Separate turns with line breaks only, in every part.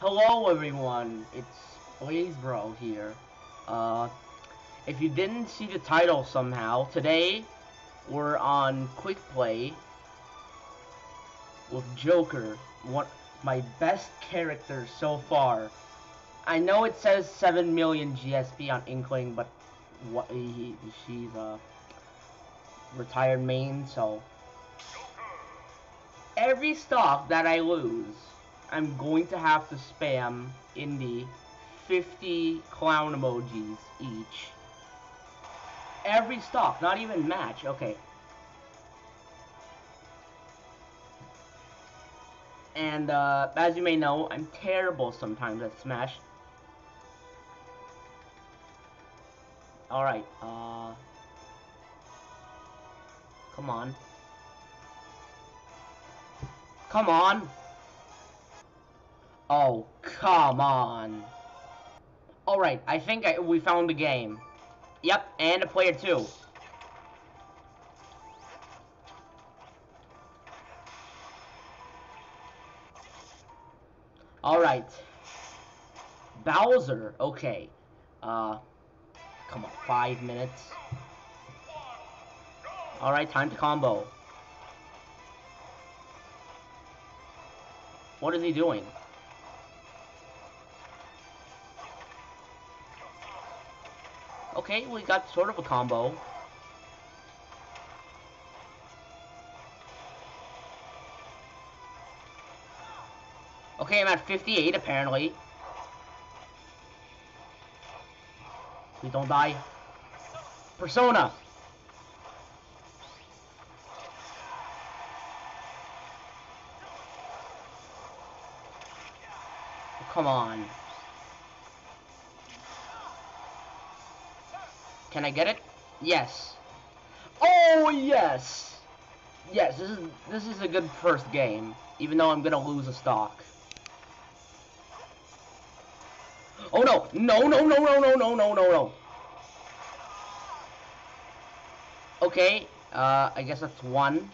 Hello everyone, it's BlazeBro here. Uh, if you didn't see the title somehow, today we're on Quick Play with Joker, one my best character so far. I know it says 7 million GSP on Inkling, but what he, she's a retired main, so every stock that I lose I'm going to have to spam Indy 50 clown emojis each. Every stock, not even match. Okay. And uh, as you may know, I'm terrible sometimes at Smash. Alright, uh... Come on. Come on! Oh, come on. Alright, I think I, we found the game. Yep, and a player too. Alright. Bowser, okay. Uh, come on, five minutes. Alright, time to combo. What is he doing? Okay, we got sort of a combo. Okay, I'm at 58 apparently. Please don't die. Persona! Come on. Can I get it? Yes. Oh yes. Yes, this is this is a good first game, even though I'm gonna lose a stock. Oh no! No! No! No! No! No! No! No! No! No! Okay. Uh, I guess that's one.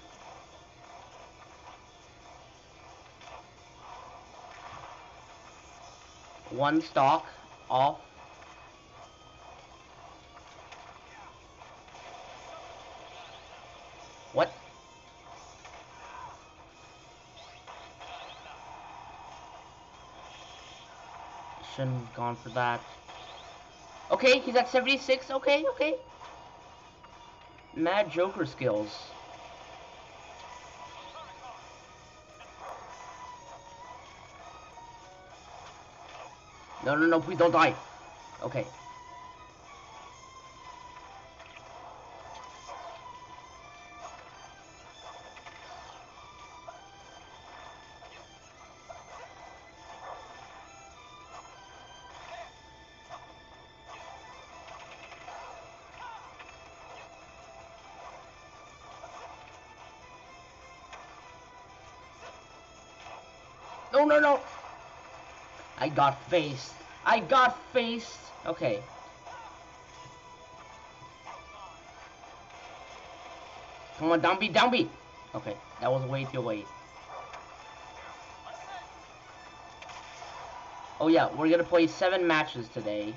One stock off. What? Shouldn't have gone for that. Okay, he's at 76. Okay, okay. Mad Joker skills. No, no, no, please don't die. Okay. No, no, no. I got faced. I got faced. Okay. Come on, down B, down B. Okay, that was way too late. Oh yeah, we're gonna play seven matches today.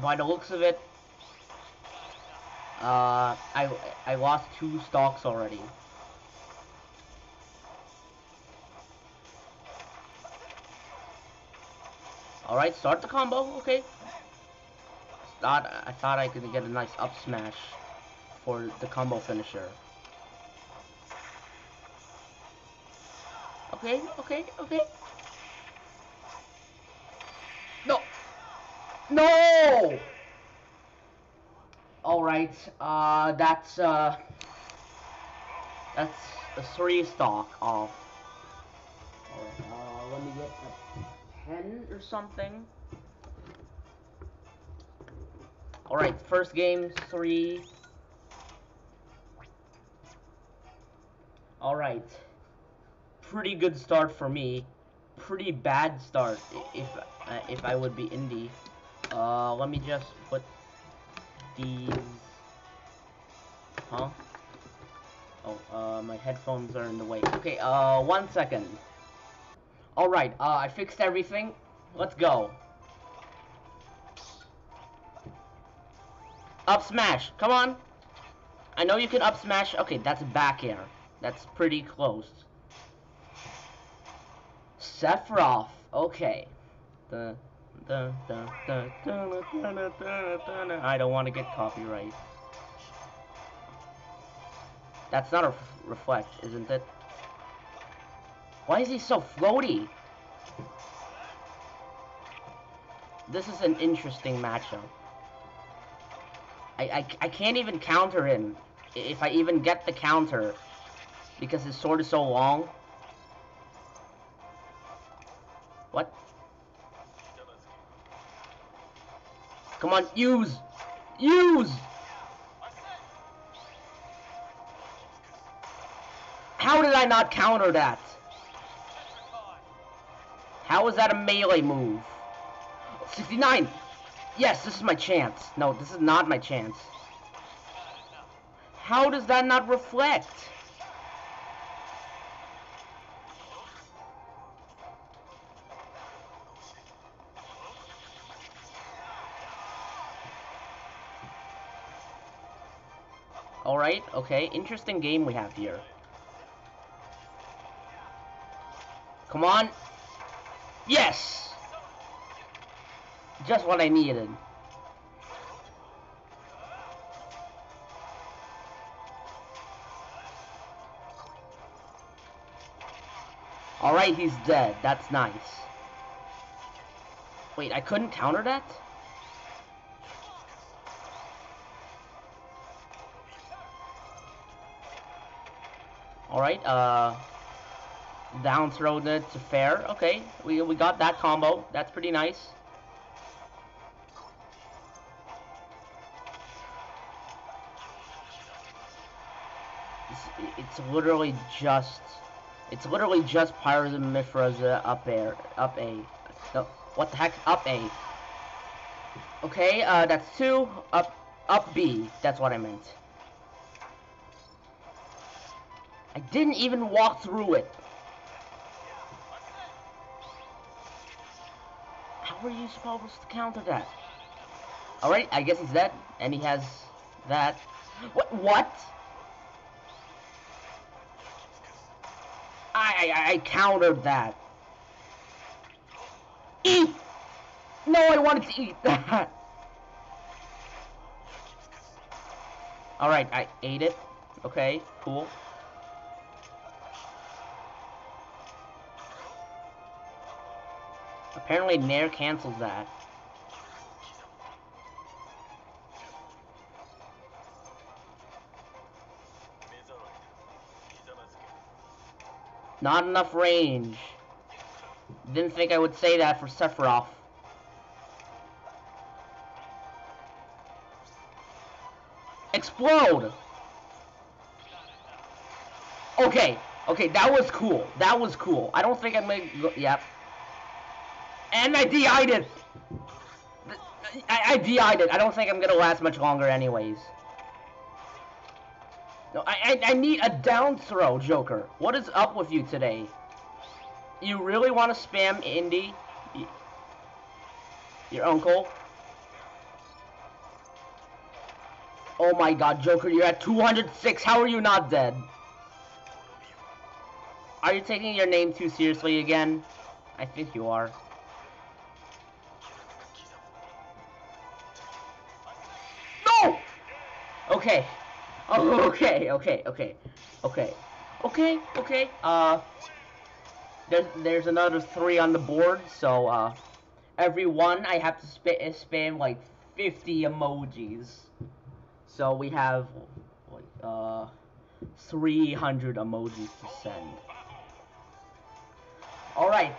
By the looks of it, uh, I I lost two stocks already. Alright, start the combo, okay. Thought, I thought I could get a nice up smash for the combo finisher. Okay, okay, okay. No! No! Alright, uh, that's, uh, that's a three stock off. 10 or something. Alright, first game, 3. Alright. Pretty good start for me. Pretty bad start if uh, if I would be Indy. Uh, let me just put these... Huh? Oh, uh, my headphones are in the way. Okay, uh, one second. Alright, uh, I fixed everything. Let's go. Up smash. Come on. I know you can up smash. Okay, that's back air. That's pretty close. Sephiroth. Okay. I don't want to get copyright. That's not a reflect, isn't it? Why is he so floaty? This is an interesting matchup. I, I, I can't even counter him. If I even get the counter. Because his sword is so long. What? Come on, use! Use! How did I not counter that? How is that a melee move? 69! Yes, this is my chance. No, this is not my chance. How does that not reflect? Alright, okay, interesting game we have here. Come on. Yes! Just what I needed. Alright, he's dead. That's nice. Wait, I couldn't counter that? Alright, uh... Down throw it to fair. Okay, we, we got that combo. That's pretty nice. It's, literally just... It's literally just Pyra's and Mythra's uh, up air, up A. No, what the heck? Up A. Okay, uh, that's two. Up, up B. That's what I meant. I didn't even walk through it. How are you supposed to counter that? Alright, I guess he's dead. And he has that. What? What? I, I, I countered that. Eat! No, I wanted to eat that. Alright, I ate it. Okay, cool. Apparently Nair cancels that. Not enough range. Didn't think I would say that for Sephiroth. Explode! Okay, okay, that was cool. That was cool. I don't think I'm gonna go, yep. And I DI'd it! I, I DI'd it. I don't think I'm gonna last much longer anyways. No, I, I, I need a down throw, Joker. What is up with you today? You really want to spam Indy? Your uncle? Oh my god, Joker, you're at 206. How are you not dead? Are you taking your name too seriously again? I think you are. Okay. Okay, okay, okay, okay, okay, okay. Uh, there's there's another three on the board, so uh, every one I have to sp spam like 50 emojis. So we have like uh 300 emojis to send. All right,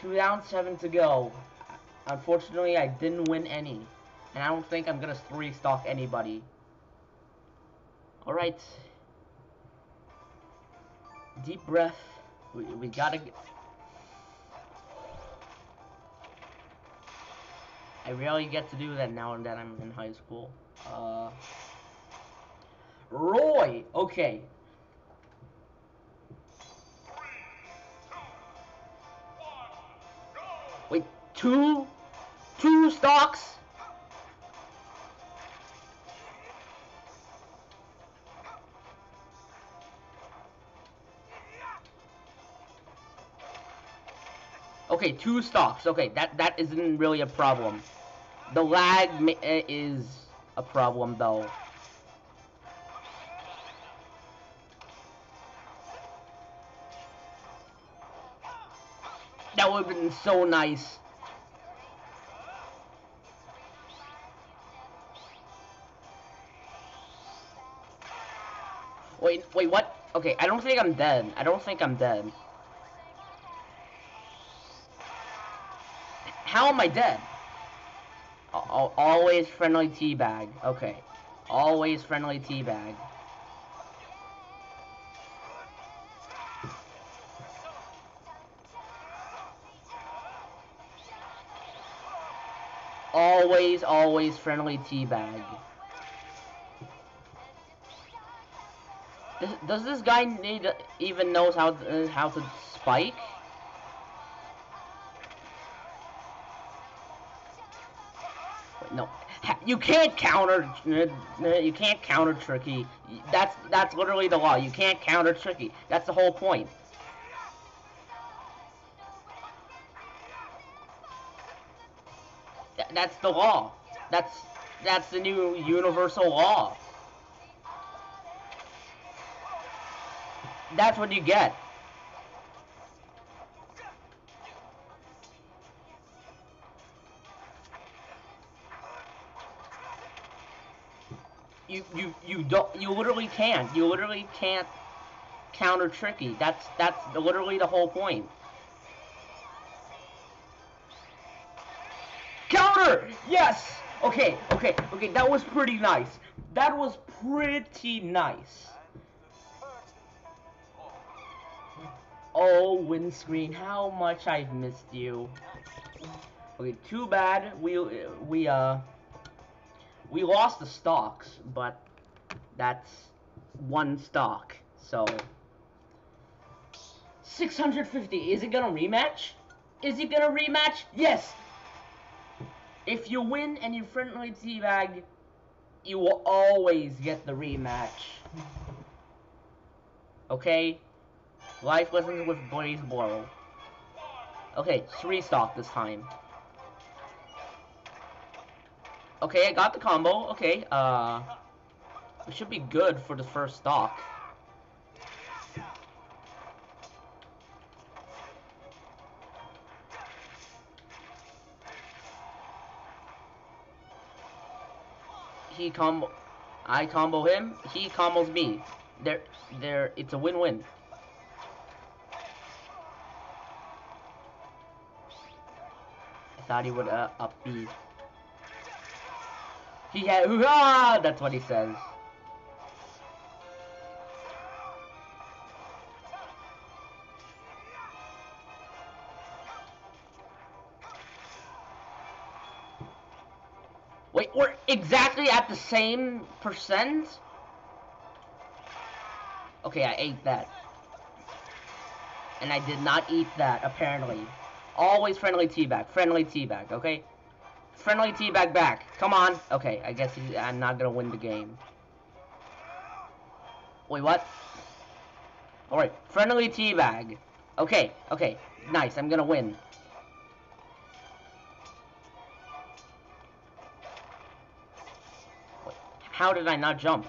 two down, seven to go. Unfortunately, I didn't win any, and I don't think I'm gonna three stock anybody. Alright. Deep breath. We, we gotta... I rarely get to do that now and then I'm in high school. Uh... Roy! Okay. Wait. two, two stocks. Okay, two stocks. Okay, that that isn't really a problem. The lag eh, is a problem though. That would have been so nice. Wait, wait, what? Okay, I don't think I'm dead. I don't think I'm dead. How am I dead? always friendly teabag. Okay. Always friendly teabag. Always, always friendly teabag. Does, does this guy need even knows how to, how to spike? No. You can't counter. Uh, uh, you can't counter tricky. That's that's literally the law. You can't counter tricky. That's the whole point. That's the law. That's that's the new universal law. That's what you get. You you don't you literally can't. You literally can't counter tricky. That's that's literally the whole point. Counter! Yes! Okay, okay, okay, that was pretty nice. That was pretty nice. Oh, windscreen, how much I've missed you. Okay, too bad. We, we, uh, we lost the stocks, but that's one stock. So 650. Is it gonna rematch? Is it gonna rematch? Yes. If you win and you friendly teabag, you will always get the rematch. Okay? Life lessons with BlazeBro. Okay, three stock this time. Okay, I got the combo. Okay, uh... It should be good for the first stock. He combo... I combo him, he combos me. There, there, it's a win-win. I thought he would uh, up. He had that's what he says. Wait, we're exactly at the same percent? Okay, I ate that. And I did not eat that, apparently. Always friendly teabag. Friendly teabag, okay? Friendly teabag back. Come on. Okay, I guess I'm not gonna win the game. Wait, what? Alright, friendly teabag. Okay, okay. Nice, I'm gonna win. How did I not jump?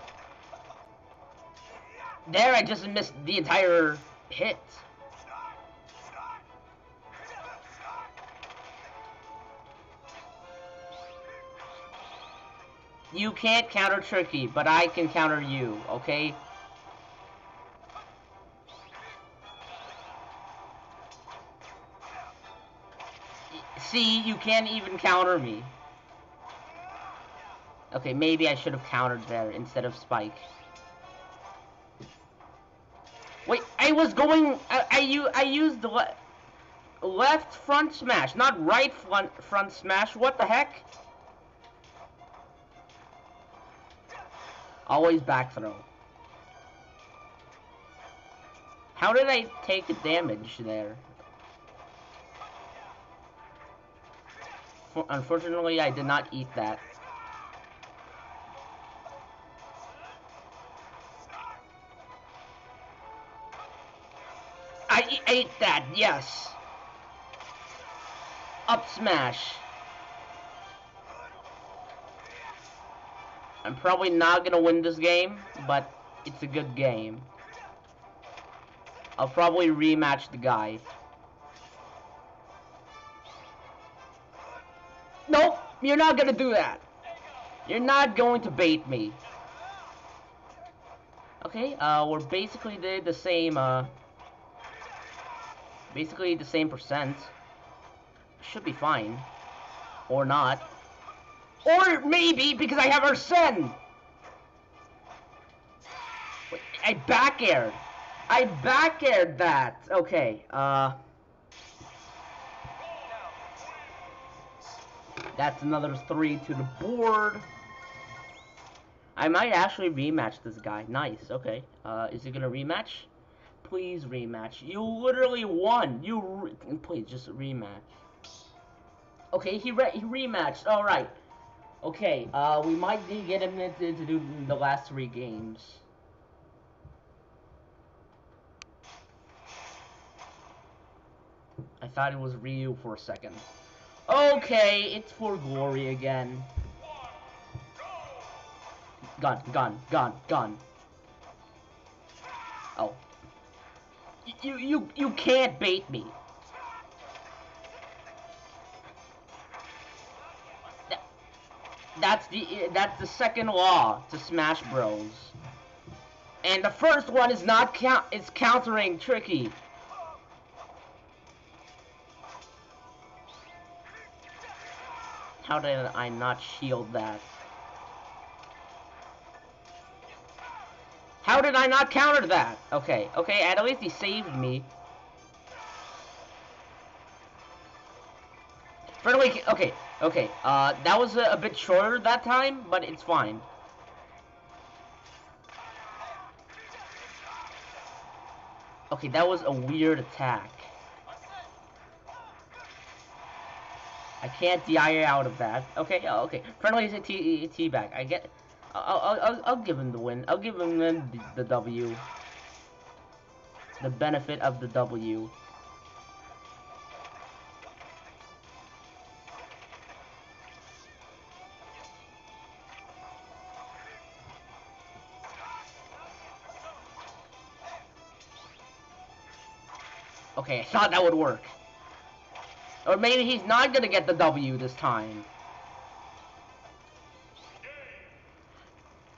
There, I just missed the entire hit. You can't counter Tricky, but I can counter you, okay? See, you can't even counter me. Okay, maybe I should have countered there instead of Spike. Wait, I was going... I, used the le left front smash, not right front, front smash. What the heck? Always back throw. How did I take damage there? unfortunately, I did not eat that. I ate that, yes. Up smash. I'm probably not gonna win this game, but it's a good game. I'll probably rematch the guy. Nope, you're not gonna do that. You're not going to bait me. Okay, uh, we're basically the, the same, uh, basically the same percent. Should be fine. Or not. Or maybe because I have Arsene. Wait, I back aired. I back aired that. Okay, uh. That's another three to the board. I might actually rematch this guy. Nice, okay. Uh, is he gonna rematch? Please rematch. You literally won. You please just rematch. Okay, he re he rematched. All right. Okay. Uh, we might to get him to, to do the last three games. I thought it was Ryu for a second. Okay, it's for glory again. Gun, gun, gun, gun. Oh. You, you, you can't bait me. That's the, that's the second law to Smash Bros. And the first one is not count, it's countering tricky. How did I not shield that? How did I not counter that? Okay, okay, at least he saved me. Friendly, okay, okay, uh, that was a, a bit shorter that time, but it's fine. Okay, that was a weird attack. I can't DI out of that. Okay, oh, okay. Friendly is a T, T back. I get. I'll, I'll, I'll give him the win. I'll give him the, the W. The benefit of the W. Okay, I thought that would work. Or maybe he's not gonna get the W this time.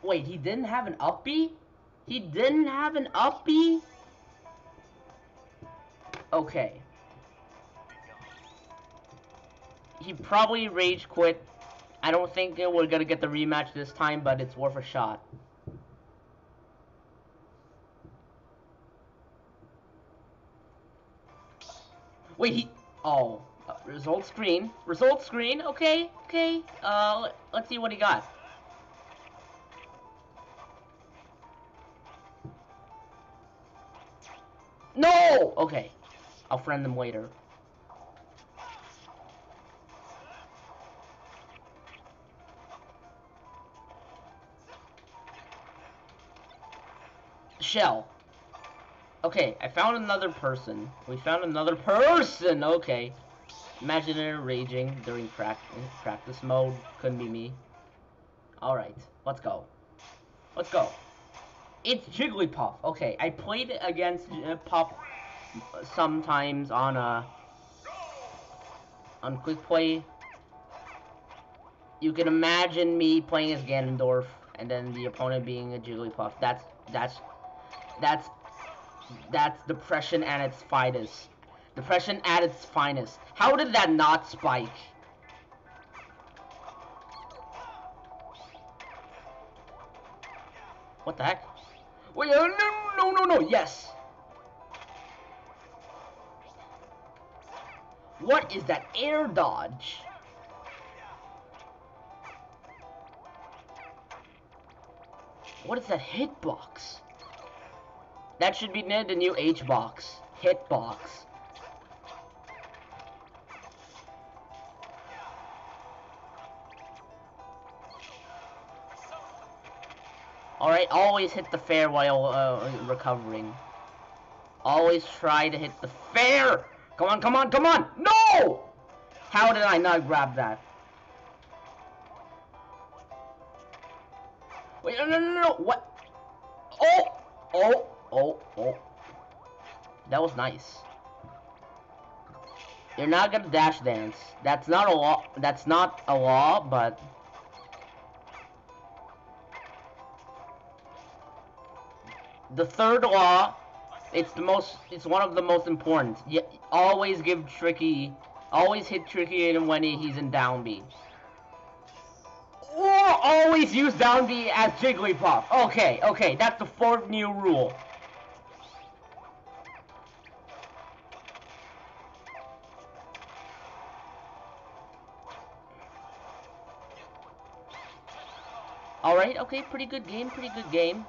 Wait, he didn't have an up B? He didn't have an up B? Okay. He probably rage quit. I don't think we're gonna get the rematch this time, but it's worth a shot. Wait, he... Oh. Uh, result screen. Result screen. Okay, okay. Uh, let's see what he got. No! Okay. I'll friend them later. Shell. Okay, I found another person. We found another person! Okay. Imaginary raging during practice, practice mode. Couldn't be me. Alright, let's go. Let's go. It's Jigglypuff. Okay, I played against uh, Puff sometimes on a on quick play. You can imagine me playing as Ganondorf and then the opponent being a Jigglypuff. That's that's that's that's depression at its finest. Depression at its finest. How did that not spike? What the heck? Wait, uh, no, no, no, no, yes. What is that air dodge? What is that hitbox? That should be named a new H box. Hit box. Alright, always hit the fair while uh, recovering. Always try to hit the fair! Come on, come on, come on! No! How did I not grab that? Wait, no, no, no, no, what? Oh! Oh! Oh, oh. That was nice. You're not gonna dash dance. That's not a law. That's not a law, but the third law. It's the most. It's one of the most important. You always give Tricky. Always hit Tricky and when he's in down B. Or always use down B as Jigglypuff. Okay, okay, that's the fourth new rule. Alright, okay, pretty good game, pretty good game.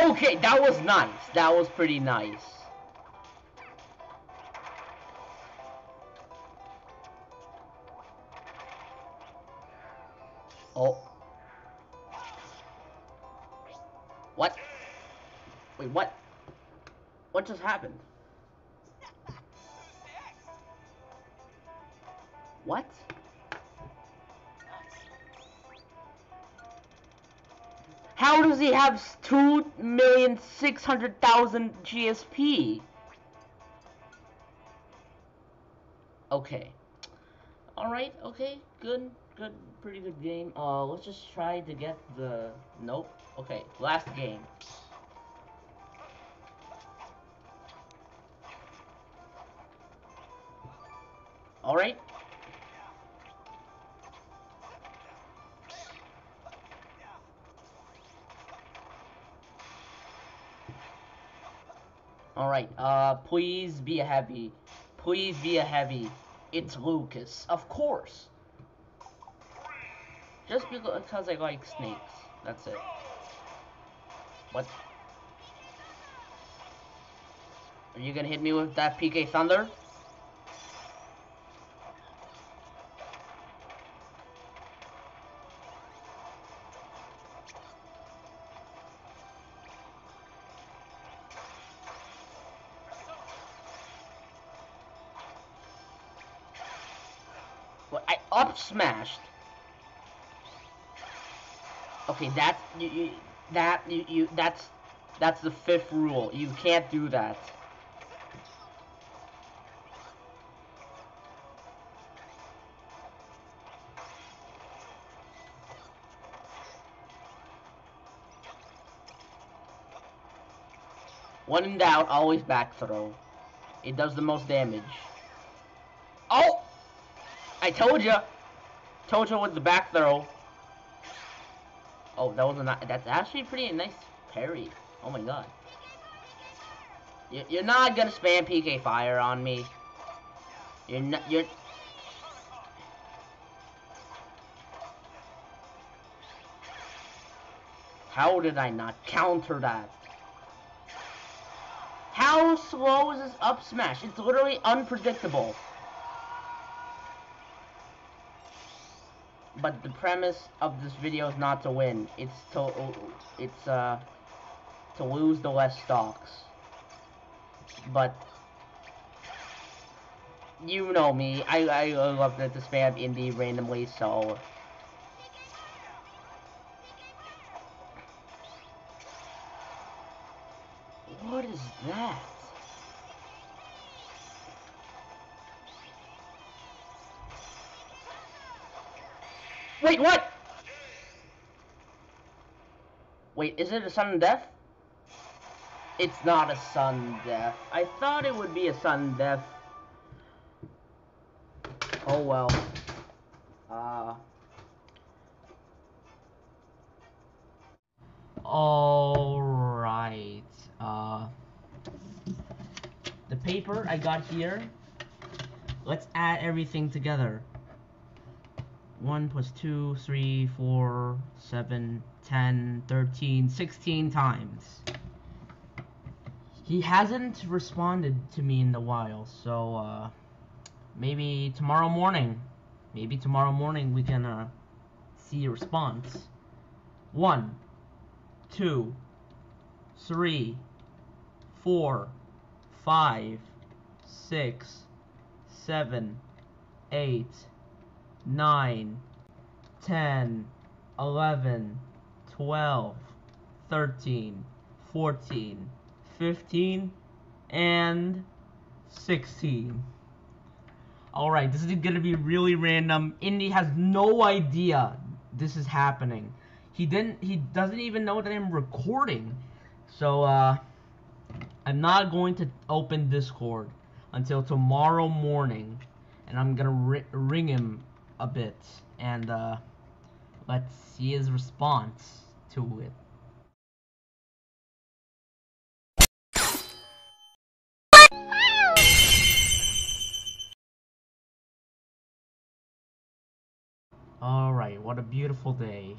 Okay, that was nice. That was pretty nice. What just happened? What? How does he have 2,600,000 GSP? Okay. Alright, okay, good good, pretty good game. Uh, let's just try to get the... Nope. Okay, last game. Alright. Alright, uh, please be a heavy. Please be a heavy. It's Lucas. Of course. Just because I like snakes. That's it. What? Are you gonna hit me with that PK Thunder? Up smashed. Okay, that's you, you that you, you that's that's the fifth rule. You can't do that. When in doubt, always back throw. It does the most damage. I told you! Told you with the back throw. Oh, that was a. That's actually pretty nice parry. Oh my god. You're not gonna spam PK fire on me. You're not. You're. How did I not counter that? How slow is this up smash? It's literally unpredictable. But the premise of this video is not to win. It's to it's uh to lose the less stocks. But you know me, I I love to, spam Indy randomly, so what is that? Wait, what? Wait, is it a sudden death? It's not a sudden death. I thought it would be a sudden death. Oh well. Uh. Alright. Uh. The paper, I I got here. Let's add everything together. 1 plus 2, 3, 4, 7, 10, 13, 16 times. He hasn't responded to me in a while, so uh, maybe tomorrow morning, maybe tomorrow morning we can uh, see a response. 1, 2, 3, 4, 5, 6, 7, 8, 9, 10, 11, 12, 13, 14, 15, and 16. Alright, this is gonna be really random. Indy has no idea this is happening. He didn't, he doesn't even know that I'm recording. So, uh, I'm not going to open Discord until tomorrow morning. And I'm gonna ri ring him a bit. And, uh, let's see his response to it. Alright, what a beautiful day.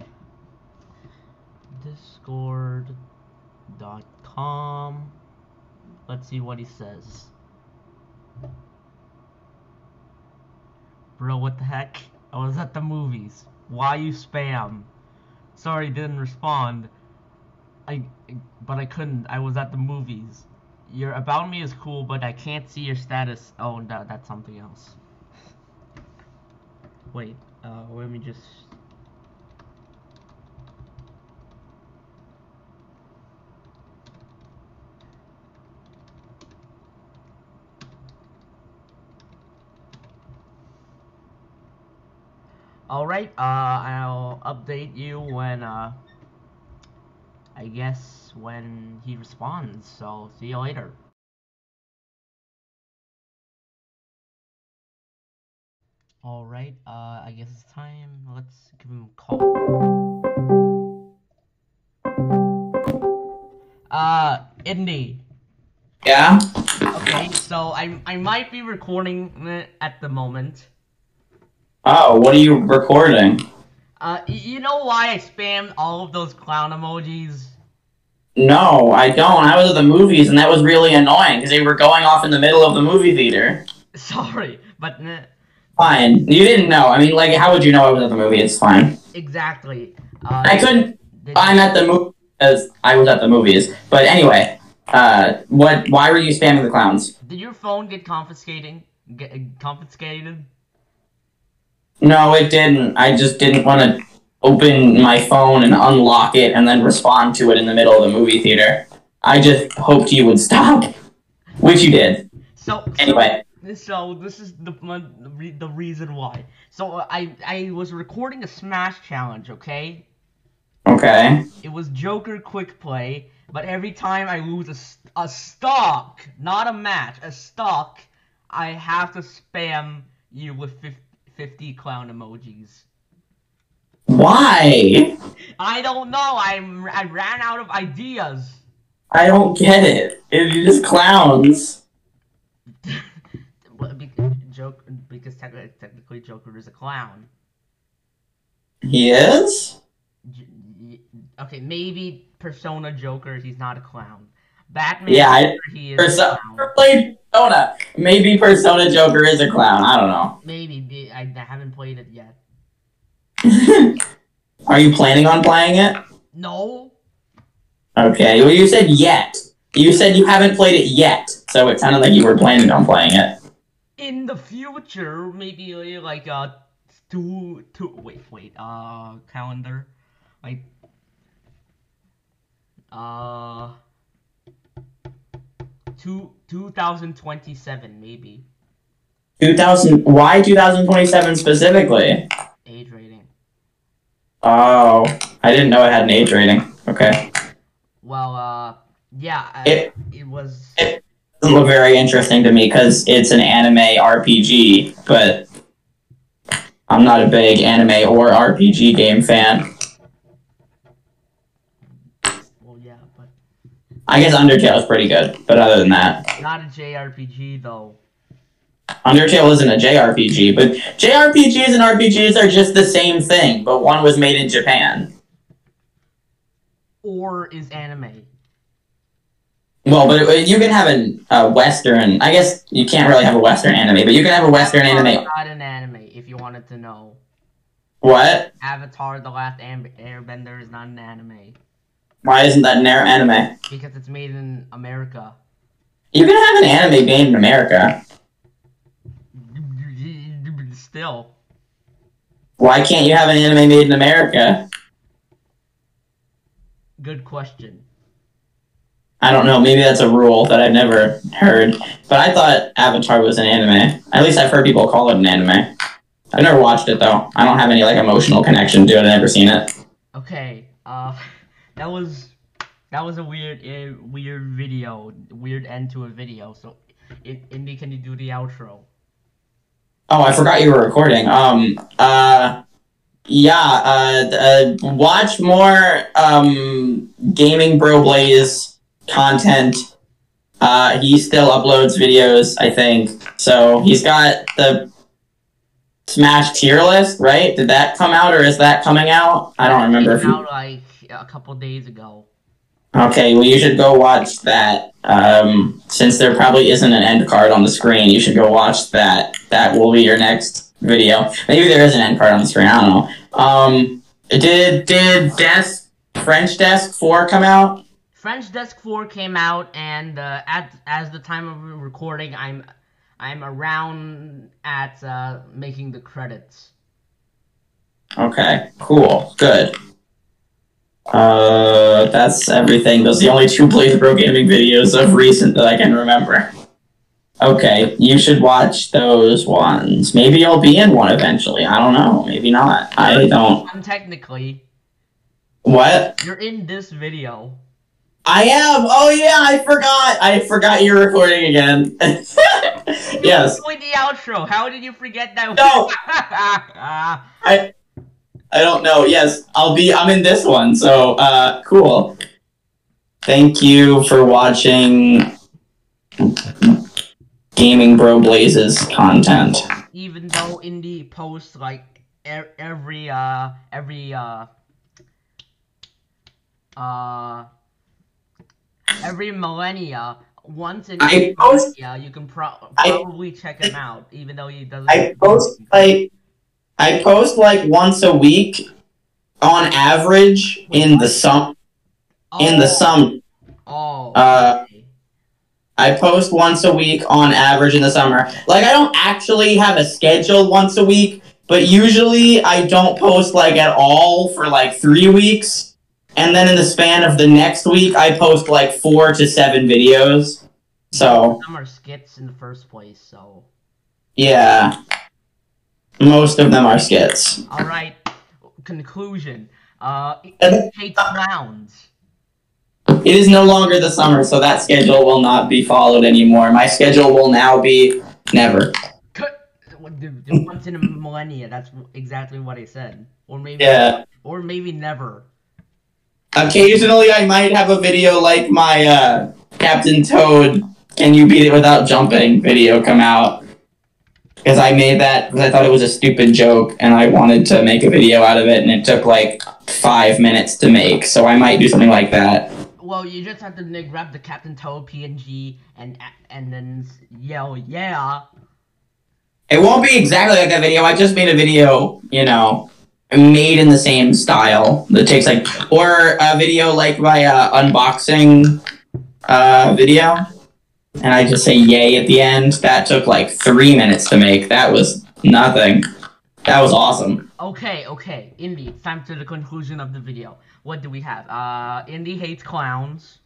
Discord.com. Let's see what he says. Bro, what the heck? I was at the movies. Why you spam? Sorry, didn't respond. I, but I couldn't. I was at the movies. Your about me is cool, but I can't see your status. Oh, that, that's something else. Wait, uh, let me just... Alright, uh, I'll update you when, uh, I guess when he responds, so see you later. Alright, uh, I guess it's time. Let's give him a call. Uh, Indy.
Yeah?
Okay, so I, I might be recording at the moment.
Oh, what are you recording?
Uh, you know why I spammed all of those clown emojis?
No, I don't. I was at the movies, and that was really annoying because they were going off in the middle of the movie theater.
Sorry, but
fine. You didn't know. I mean, like, how would you know I was at the movie? It's fine.
Exactly. Uh,
I couldn't. I'm at the movie because I was at the movies. But anyway, uh, what? Why were you spamming the clowns?
Did your phone get confiscating? Get confiscated?
No, it didn't. I just didn't want to open my phone and unlock it and then respond to it in the middle of the movie theater. I just hoped you would stop, which you did.
So
anyway.
So this is the the reason why. So I I was recording a Smash challenge, okay?
Okay.
It was Joker quick play, but every time I lose a, a stock, not a match, a stock, I have to spam you with 50 clown emojis.
Why?
I don't know. I I ran out of ideas.
I don't get it. If you just clowns.
Joke because technically, technically Joker is a clown.
He is.
Okay, maybe Persona Joker. He's not a clown. Batman.
Yeah, I, he is. Perso- played Persona. Maybe Persona Joker is a clown. I don't know.
Maybe I haven't played it yet.
Are you planning on playing it?
No.
Okay. Well, you said yet. You said you haven't played it yet, so it sounded like you were planning on playing it.
In the future, maybe like uh two two wait wait uh calendar like uh two 2027 maybe.
2000 why 2027 specifically?
Age rating.
Oh i didn't know it had an age rating. Okay.
Well uh yeah uh,
it,
it was
it doesn't look very interesting to me because it's an anime rpg but i'm not a big anime or rpg game fan I guess Undertale is pretty good, but other than that,
Not a JRPG though.
Undertale isn't a JRPG. But JRPGs and RPGs are just the same thing, but one was made in Japan.
Or is anime.
Well, but it- you can have a, a Western. I guess you can't really have a Western anime, but you can have a Western
Avatar
anime.
is Not an anime, if you wanted to know.
What?
Avatar: The Last Am- Airbender is not an anime
Why isn't that an anime?
because it's made in America.
You can have an anime made in America.
Still,
Why can't you have an anime made in America?
good question.
I don't know. Maybe that's a rule that I've never heard. But I thought Avatar was an anime. At least I've heard people call it an anime. I've never watched it though. I don't have any like emotional connection to it. I've never seen it.
Okay, uh, that was that was a weird uh, weird video, weird end to a video. So, Indy, can you do the outro?
Oh, I forgot you were recording. Um. Uh. Yeah. Uh. uh watch more um gaming bro blaze content. Uh, he still uploads videos, I think. So he's got the Smash tier list, right? Did that come out or is that coming out? I don't remember.
It came out like a couple days ago.
Okay, well you should go watch that. Um, since there probably isn't an end card on the screen, you should go watch that. That will be your next video. Maybe there is an end card on the screen. I don't know. Um, did did Desk French Desk Four come out?
French Desk 4 came out, and uh, at as the time of recording, I'm I'm around at uh, making the credits.
Okay, cool, good. Uh, that's everything. Those are the only two Bro Gaming videos of recent that I can remember. Okay, you should watch those ones. Maybe you'll be in one eventually. I don't know. Maybe not. I don't.
I'm technically
What?
you're in this video.
I am. Oh yeah, I forgot. I forgot you're recording again. yes.
Doing the outro. How did you forget that?
No. I. I don't know. Yes, I'll be. I'm in this one. So, uh, cool. Thank you for watching Gaming Bro Blazes content.
Even though Indy posts like er- every uh every uh uh every millennia once in
I post-
yeah you can pro-
I-
probably check him out even though he doesn't
I post like I post like once a week on average in the sum in the
Oh,
sum
oh
Uh. I post once a week on average in the summer. Like I don't actually have a schedule once a week, but usually I don't post like at all for like 3 weeks. And then in the span of the next week I post like 4 to 7 videos. So,
some are skits in the first place so
yeah. Most of them are skits.
all right conclusion uh
And-
hate clowns
It is no longer the summer, so that schedule will not be followed anymore. My schedule will now be never.
Cut- the- the once in a millennia that's exactly what I said or maybe
Yeah.
or maybe never
Occasionally, I might have a video like my uh, Captain Toad "Can You Beat It Without Jumping" video come out because I made that because I thought it was a stupid joke and I wanted to make a video out of it, and it took like five minutes to make. So I might do something like that.
Well, you just have to like, grab the Captain Toad PNG and and then yell yeah.
It won't be exactly like that video. I just made a video, you know, made in the same style that takes like, or a video like my uh, unboxing uh, video, and I just say yay at the end. That took like three minutes to make. That was nothing. That was awesome.
Okay, okay, Indy, time to the conclusion of the video. What do we have? Uh, Indy hates clowns.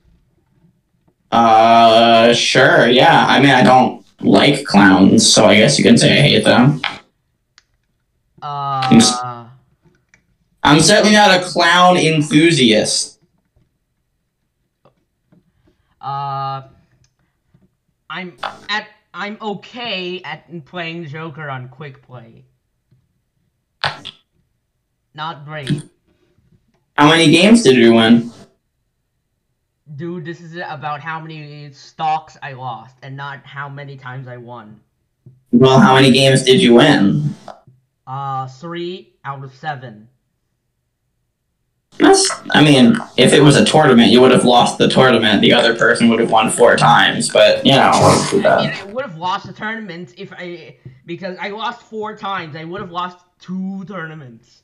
Uh, sure, yeah. I mean, I don't like clowns, so I guess you can say I hate them.
Uh,
I'm certainly not a clown enthusiast.
uh, I'm at I'm okay at playing Joker on quick play. Not great.
How many games did you win?
Dude, this is about how many stocks I lost and not how many times I won.
Well, how many games did you win?
Uh, three out of seven.
That's, I mean, if it was a tournament, you would have lost the tournament. The other person would have won four times, but you know,
I mean, I would have lost the tournament if I because I lost four times. I would have lost two tournaments.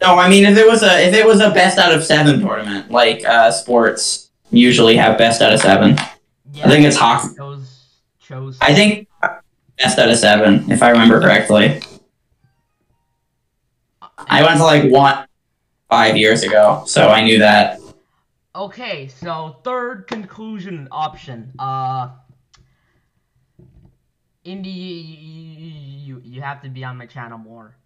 No, I mean, if it was a if it was a best out of seven tournament, like uh, sports usually have best out of seven.
Yeah,
I think it's hockey.
Chose, chose.
I think best out of seven, if I remember correctly. I went to like one five years ago, so I knew that.
Okay, so third conclusion option. Uh, Indy, you, you, you have to be on my channel more.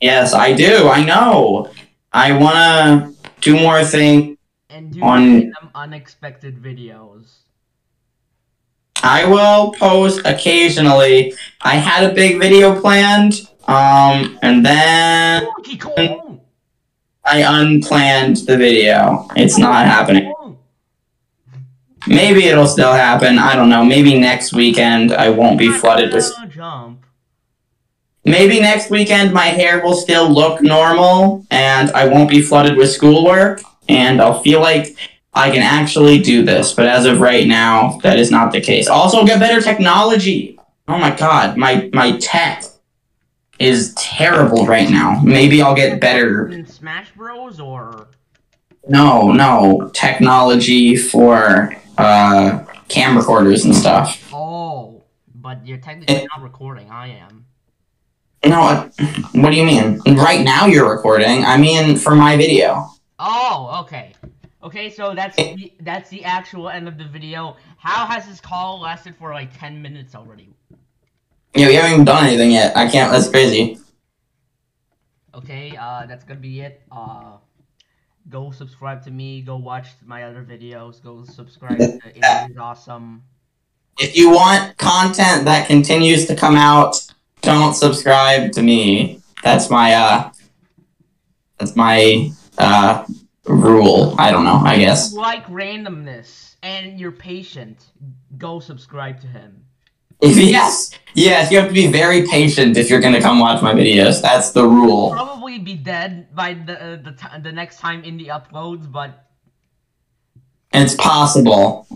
Yes, I do. I know. I wanna do more things.
And do
On-
unexpected videos.
I will post occasionally. I had a big video planned, um, and then! I unplanned the video. It's not happening. Maybe it'll still happen. I don't know. Maybe next weekend I won't be flooded with. Maybe next weekend my hair will still look normal and I won't be flooded with schoolwork and I'll feel like I can actually do this. But as of right now, that is not the case. Also, get better technology. Oh my god, my my tech is terrible right now. Maybe I'll get better.
In Smash Bros. or
No, no technology for uh, cam recorders and stuff.
oh, but you're technically not recording. I am.
No, what, what do you mean? Right now you're recording. I mean for my video.
Oh, okay. Okay, so that's the, that's the actual end of the video. How has this call lasted for like 10 minutes already?
Yeah, we haven't even done anything yet. I can't. That's crazy.
Okay, uh, that's gonna be it. Uh, go subscribe to me. Go watch my other videos. Go subscribe to It Is Awesome.
If you want content that continues to come out, don't subscribe to me. That's my uh. That's my uh rule. I don't know. I guess.
You like randomness and you're patient. Go subscribe to him.
Yes, yes. You have to be very patient if you're gonna come watch my videos. That's the rule.
Probably be dead by the uh, the t- the next time in the uploads, but
it's possible.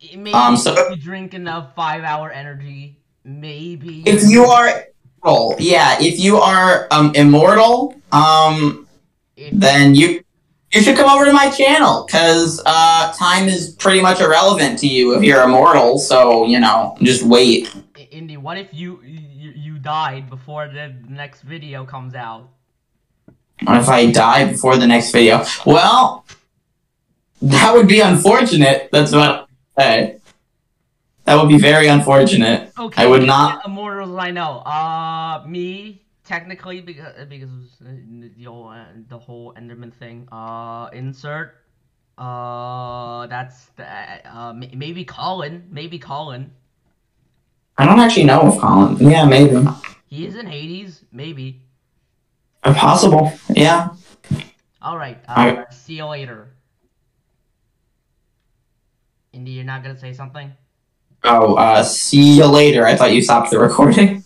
maybe
Um, so-
if you drink enough five hour energy, maybe.
If you are, yeah, if you are um immortal, um
If-
then you you should come over to my channel because uh, time is pretty much irrelevant to you if you're immortal. So you know, just wait.
Indy, what if you you, you died before the next video comes out?
What if I die before the next video? Well, that would be unfortunate. That's what I say. That would be very unfortunate.
Okay,
I would not.
Immortals, I know. Uh, me technically because because uh, the whole uh, the whole Enderman thing. Uh, insert. Uh, that's the, uh maybe Colin, maybe Colin.
I don't actually know if Colin. Yeah, maybe.
He is in Hades, maybe.
Possible. Yeah.
All right. Uh,
I-
see you later. Indy, you're not gonna say something?
Oh, uh, see you later. I thought you stopped the recording.